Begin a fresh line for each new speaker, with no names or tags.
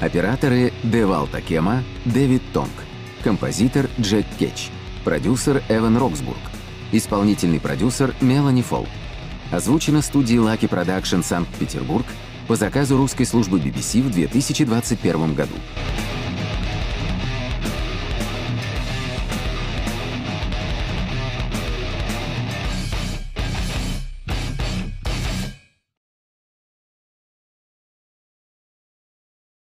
Операторы Девал Такема, Дэвид Тонг. Композитор Джек Кетч. Продюсер Эван Роксбург. Исполнительный продюсер Мелани Фолл. Озвучено студией Lucky Production Санкт-Петербург по заказу русской службы BBC в 2021 году.